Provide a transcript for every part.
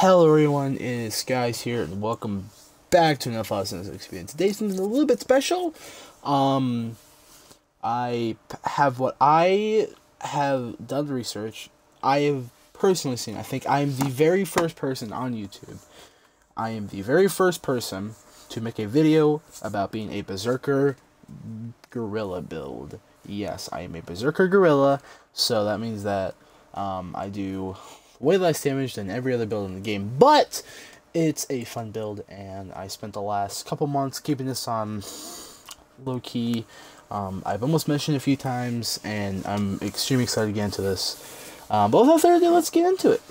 Hello everyone, it is Skyz here, and welcome back to another Fossil Experience. Today's something a little bit special. Um, I have what I have done research. I have personally seen. I think I am the very first person on YouTube. I am the very first person to make a video about being a berserker guerrilla build. Yes, I am a berserker guerrilla, so that means that um, I do way less damage than every other build in the game, but it's a fun build, and I spent the last couple months keeping this on low key. Um, I've almost mentioned a few times, and I'm extremely excited to get into this. Um, but without further ado, let's get into it.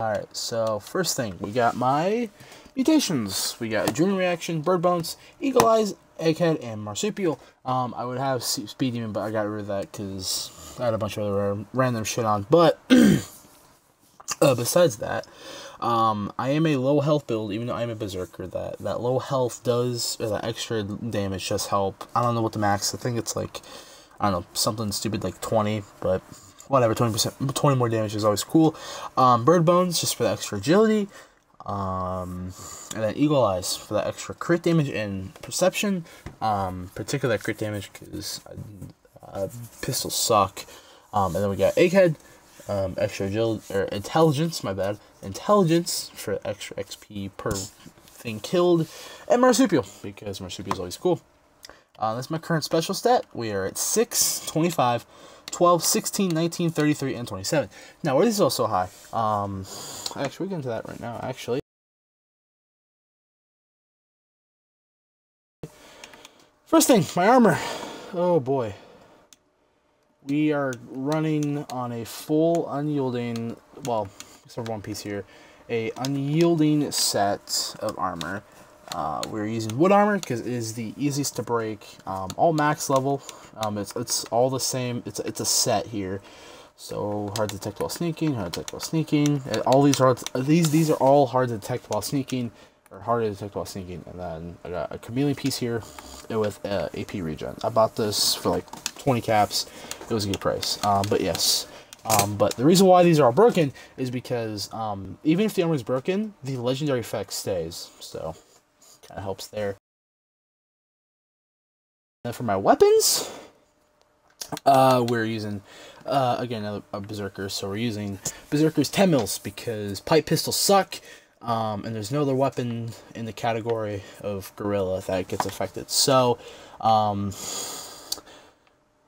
Alright, so first thing, we got my mutations. We got Adrenaline Reaction, Bird Bones, Eagle Eyes, Egghead, and Marsupial. Um, I would have Speed Demon, but I got rid of that because I had a bunch of other random shit on. But uh, besides that, um, I am a low health build, even though I'm a berserker. That that low health does or that extra damage does help. I don't know what the max. I think it's like I don't know something stupid like twenty, but whatever. Twenty percent, twenty more damage is always cool. Um, bird bones just for the extra agility. Um, and then Eagle Eyes for that extra crit damage and perception. Um, particularly that crit damage because uh, pistols suck. Um, and then we got Egghead, um, extra agility or intelligence. My bad, intelligence for extra XP per thing killed, and Marsupial because Marsupial is always cool. Uh, that's my current special stat. We are at 6, 25, 12, 16, 19, 33, and 27. Now, why is this all so high? Um, actually, we get into that right now, actually. First thing, my armor. Oh boy. We are running on a full unyielding, well, except one piece here, a unyielding set of armor. Uh, we're using wood armor because it is the easiest to break. Um, all max level. Um, it's it's all the same. It's it's a set here. So hard to detect while sneaking. Hard to detect while sneaking. And all these are these these are all hard to detect while sneaking, or hard to detect while sneaking. And then I got a chameleon piece here with uh, AP regen. I bought this for like 20 caps. It was a good price. Um, but yes. Um, but the reason why these are all broken is because um, even if the armor is broken, the legendary effect stays. So kind of helps there. And for my weapons, uh, we're using, uh, again, another a Berserker. So we're using Berserker's 10 mils because pipe pistols suck. Um, and there's no other weapon in the category of guerrilla that gets affected. So, um,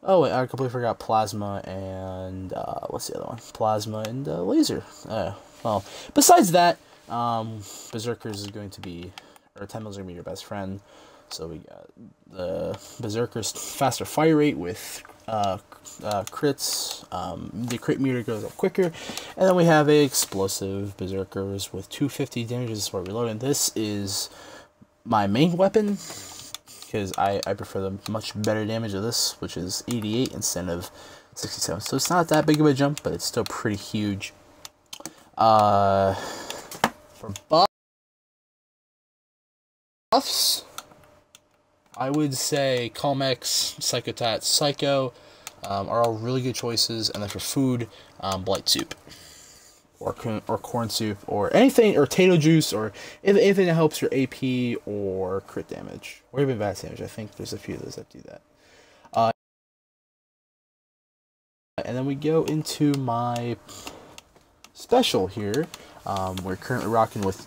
oh wait, I completely forgot plasma and uh, what's the other one? Plasma and uh, laser. Uh, well, besides that, um, Berserkers is going to be or 10 mils are gonna be your best friend. So we got the Berserker's faster fire rate with uh, uh, crits. Um, the crit meter goes up quicker, and then we have a explosive Berserkers with 250 damages for reloading. This is my main weapon because I, I prefer the much better damage of this, which is 88 instead of 67. So it's not that big of a jump, but it's still pretty huge. Uh, for buff buffs, I would say Calmex, Psychotat, Psycho um, are all really good choices. And then for food, um, Blight Soup. Or, or corn soup, or anything, or potato juice, or anything that helps your AP or crit damage, or even bad damage. I think there's a few of those that do that. Uh, and then we go into my special here. Um, we're currently rocking with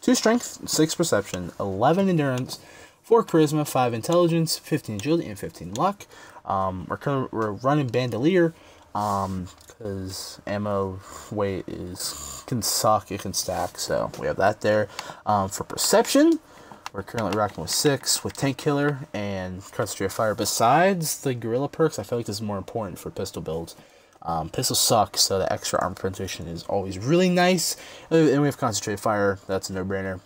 2 strength, 6 perception, 11 endurance, 4 charisma, 5 intelligence, 15 agility, and 15 luck. Um, we're, we're running bandolier because um, ammo weight is can suck, it can stack, so we have that there. Um, for perception, we're currently rocking with 6 with tank killer and concentrate fire. Besides the guerrilla perks, I feel like this is more important for pistol builds. Um, pistol sucks, so the extra armor penetration is always really nice. And we have concentrated fire. That's a no-brainer.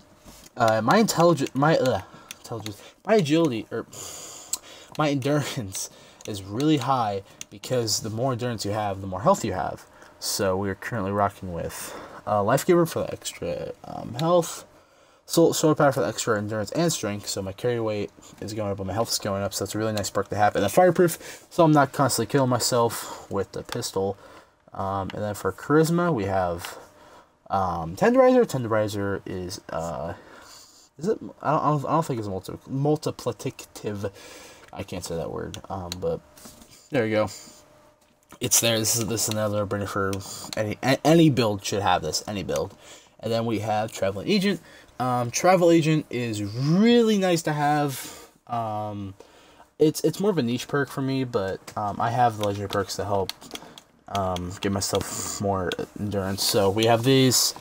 Uh, my intelligence, my uh, intelligence, my agility or my endurance is really high because the more endurance you have, the more health you have. So we are currently rocking with uh, Life Giver for the extra um, health, Soul, Solar Power for the extra endurance and strength, so my carry weight is going up and my health is going up, so that's a really nice perk to have. And the Fireproof, so I'm not constantly killing myself with the pistol. Um, and then for charisma, we have um, tenderizer. Tenderizer is uh, is it? I don't, I don't, I don't think it's multi multiplicative. I can't say that word. Um, but there you go. It's there. This is this is another brainer for any any build should have this. Any build. And then we have traveling agent. Um, travel agent is really nice to have. Um, it's it's more of a niche perk for me, but um, I have the legendary perks to help um, give myself more endurance. So we have these,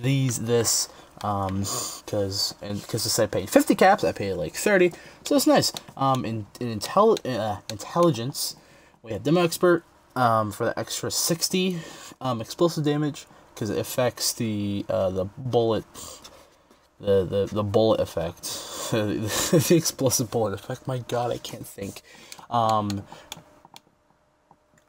these, this, um, because and because I paid 50 caps, I paid like 30, so it's nice. Um, in in intel uh, intelligence, we have demo expert, um, for the extra 60, um, explosive damage because it affects the uh the bullet. The, the, the bullet effect, the explosive bullet effect. My God, I can't think. Um,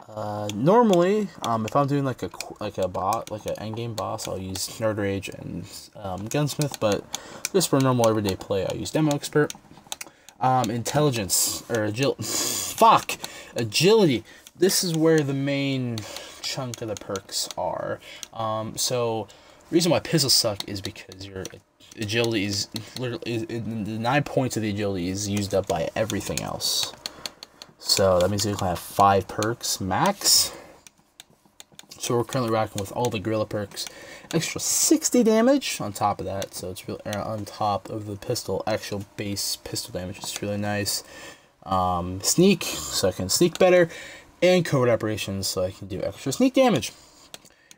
uh, normally, um, if I'm doing like a like a bot like an endgame boss, I'll use Nerd Rage and um, Gunsmith. But just for normal everyday play, I use Demo Expert. Um, intelligence or agility. Fuck agility. This is where the main chunk of the perks are. Um, so reason why pistols suck is because your agility is literally the nine points of the agility is used up by everything else. So that means you can have five perks max. So we're currently rocking with all the guerrilla perks. Extra 60 damage on top of that. So it's really uh, on top of the pistol, actual base pistol damage. It's really nice. Um, sneak, so I can sneak better. And covert operations, so I can do extra sneak damage.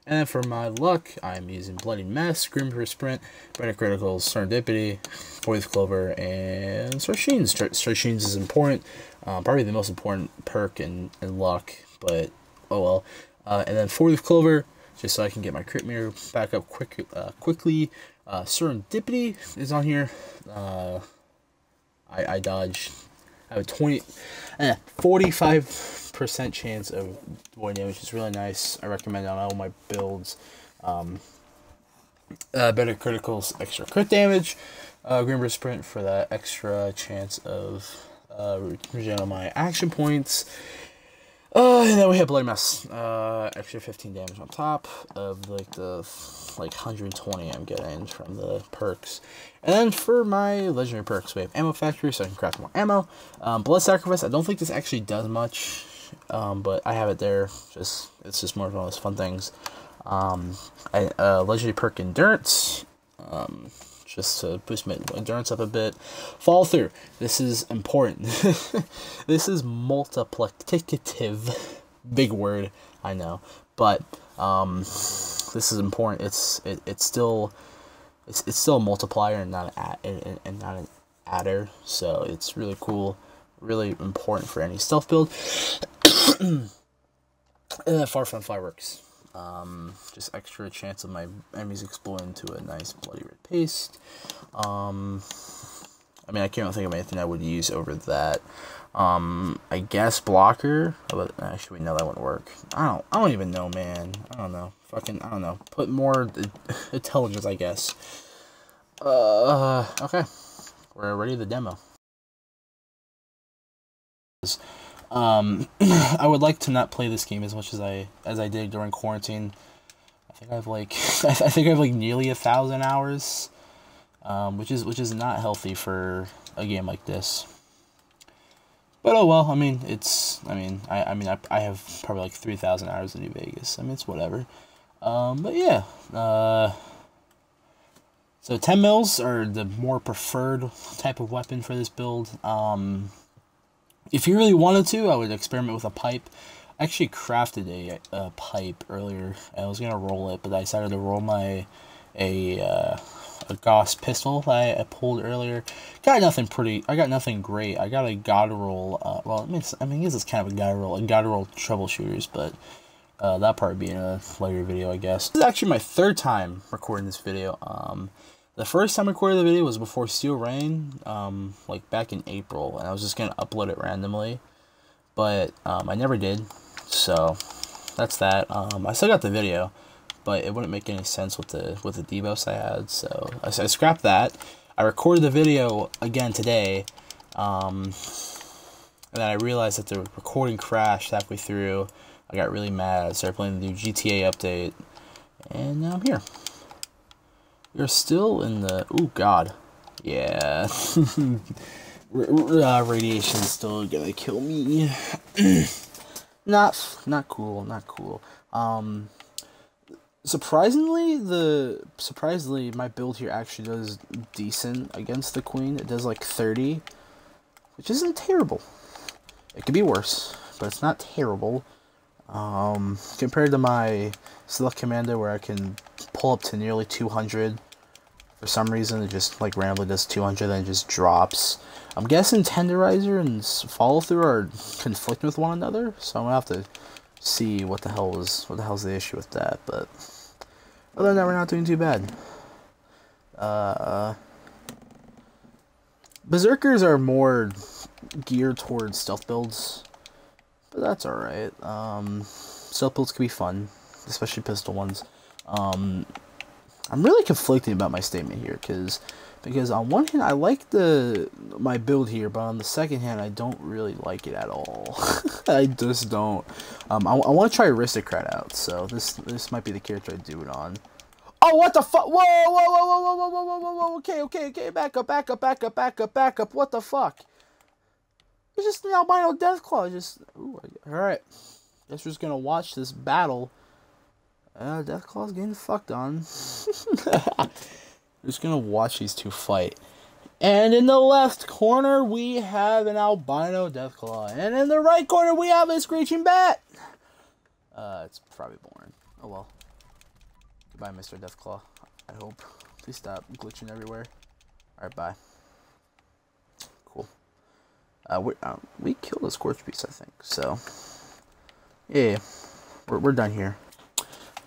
And then for my luck, I'm using Bloody Mess, Grim Reaper's Sprint, Better Criticals, Serendipity, Fourth Clover, and Starched Genes. Sarshines is important. Um, probably the most important perk in, in luck, but oh well. Uh, and then Fourth Clover, just so I can get my crit meter back up quick, uh, quickly. Uh, Serendipity is on here. Uh, I, I dodge. Have a 20, eh, 45 percent chance of void damage is really nice. I recommend on all my builds. Um, uh, better criticals, extra crit damage. Uh, Grim Reaper's Sprint for that extra chance of uh, regening my action points. Uh, and then we hit Bloody Mess. Uh, extra 15 damage on top of like the like 120 I'm getting from the perks. And then for my legendary perks, we have Ammo Factory, so I can craft more ammo. Um, Blood Sacrifice, I don't think this actually does much um, but I have it there. Just it's just more of of those fun things. Um, I, uh, legendary perk endurance, um, just to boost my endurance up a bit. Follow through. This is important. this is multiplicative. Big word, I know, but um, this is important. It's it, it's still it's, it's still a multiplier and not an and, and not an adder. So it's really cool, really important for any stealth build. and then Far-Flung Fireworks. Um, just extra chance of my enemies exploding into a nice bloody red paste. Um, I mean, I can't think of anything I would use over that. Um, I guess blocker. But actually, no, that wouldn't work. I don't. I don't even know, man. I don't know. Fucking. I don't know. Put more intelligence, I guess. Uh. Okay. We're ready to the demo. Um, I would like to not play this game as much as I as I did during quarantine. I think I have like I think I have like nearly a thousand hours, um, which is which is not healthy for a game like this. But oh well. I mean, it's I mean I I mean I, I have probably like three thousand hours in New Vegas. I mean it's whatever. Um, but yeah. Uh, so 10 mils are the more preferred type of weapon for this build. Um, if you really wanted to, I would experiment with a pipe. I actually crafted a, a pipe earlier. I was gonna roll it, but I decided to roll my a uh, a Gauss pistol that I, I, pulled earlier. Got nothing pretty. I got nothing great. I got a God roll. Uh, well, I mean, I mean, this is kind of a God roll. A God roll troubleshooters, but uh, that part being a later video, I guess. This is actually my third time recording this video. Um, the first time I recorded the video was before Steel Reign, um, like back in April, and I was just gonna upload it randomly, but um, I never did. So that's that. Um, I still got the video, but it wouldn't make any sense with the with the debuffs I had, so I, I scrapped that. I recorded the video again today, um, and then I realized that the recording crashed halfway through. I got really mad. I started playing the new GTA update, and now I'm here. We're still in the. Oh God, yeah. uh, radiation's still gonna kill me. not not cool. Not cool. Um, surprisingly, the surprisingly my build here actually does decent against the queen. It does like thirty, which isn't terrible. It could be worse, but it's not terrible. Um, compared to my Select commander where I can pull up to nearly 200. For some reason, it just like randomly does 200 and just drops. I'm guessing Tenderizer and Follow Through are conflicting with one another, so I'm gonna have to see what the hell is what the hell's the issue with that. But other than that, we're not doing too bad. Uh, Berserkers are more geared towards stealth builds, but that's alright. Um, stealth builds can be fun, especially pistol ones. Um, I'm really conflicted about my statement here, because because on one hand I like the my build here, but on the second hand I don't really like it at all. I just don't. Um, I, I want to try Aristocrat out, so this this might be the character I do it on. Oh, what the fuck? Whoa, whoa, whoa, whoa, whoa, whoa, whoa, whoa, whoa, okay, okay, okay, back up, back up, back up, back up, back up. What the fuck? It's just an albino Deathclaw. Just, ooh, alright. Guess we're just gonna watch this battle. Uh, Deathclaw's getting fucked on. we're just gonna watch these two fight. And in the left corner, we have an albino Deathclaw. And in the right corner, we have a Screeching Bat. Uh, it's probably boring. Oh well. Goodbye, Mr. Deathclaw. I hope. Please stop glitching everywhere. Alright, bye. Cool. Uh, we, uh, we killed a Scorch Beast, I think. So, yeah, we're, we're done here.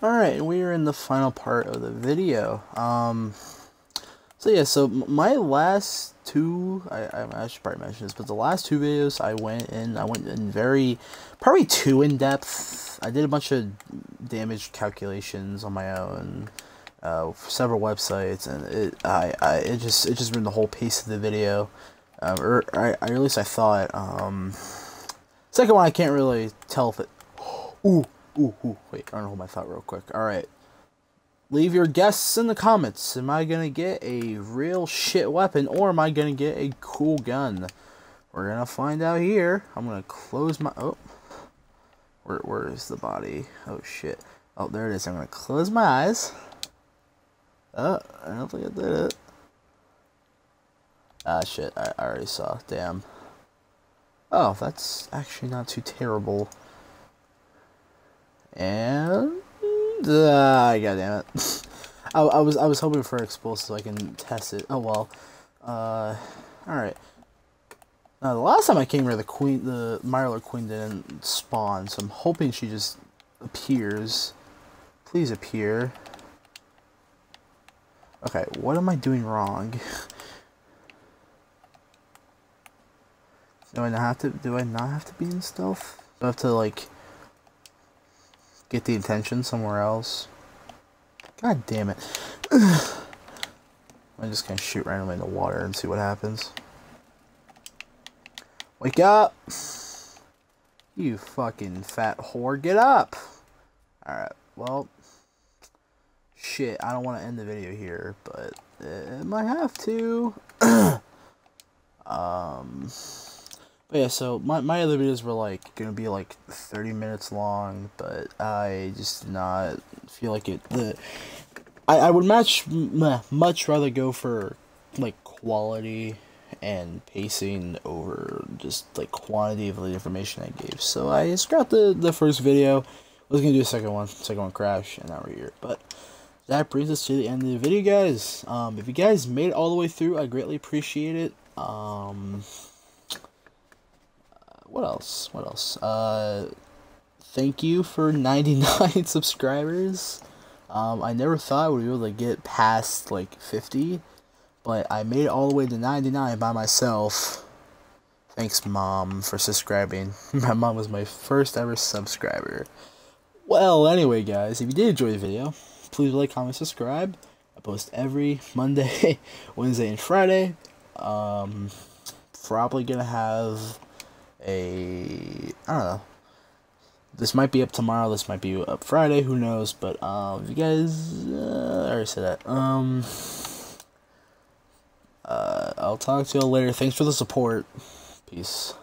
Alright, we are in the final part of the video. Um, so yeah, so my last two, I, I, should probably mention this, but the last two videos I went in, I went in very, probably too in depth. I did a bunch of damage calculations on my own, uh, several websites, and it, I, I, it just, it just ruined the whole pace of the video. Um, or, I, or at least I thought. Um, second one, I can't really tell if it. Ooh, ooh, ooh. Wait, I don't hold my thought real quick. All right leave your guesses in the comments. Am I to get a real shit weapon or am I to get a cool gun? We're to find out here. I'm to close my... Oh. Where, where is the body? Oh, shit. Oh, there it is. I'm to close my eyes. Oh, I don't think I did it. Ah, shit. I, I already saw. Damn. Oh, that's actually not too terrible. And uh, God damn it. I, I was I was hoping for explosive so I can test it. Oh well. Uh, all right. Now the last time I came here, the queen, the Mirelurk Queen didn't spawn, so I'm hoping she just appears. Please appear. Okay, what am I doing wrong? Do I not have to? Do I not have to be in stealth? Do I have to like? Get the attention somewhere else. God damn it. I'm just gonna shoot randomly in the water and see what happens. Wake up! You fucking fat whore, get up! Alright, well, shit, I don't want to end the video here, but it might have to. um, but yeah, so my, my other videos were like gonna be like 30 minutes long, but I just did not feel like it. The I, I would much much rather go for like quality and pacing over just like quantity of the information I gave. So I scrapped the the first video. I was gonna do a second one, second one crash, and now we're here. But that brings us to the end of the video, guys. Um, if you guys made it all the way through, I greatly appreciate it. Um, what else? What else? Uh, thank you for 99 subscribers. Um, I never thought I would be able to get past like 50, but I made it all the way to 99 by myself. Thanks, mom, for subscribing. my mom was my first ever subscriber. Well, anyway, guys, if you did enjoy the video, please like, comment, subscribe. I post every Monday, Wednesday, and Friday. Um, probably gonna have a I don't know this might be up tomorrow. This might be up Friday. Who knows? But um, if you guys, uh, I already said that. Um, uh, I'll talk to you later. Thanks for the support. Peace.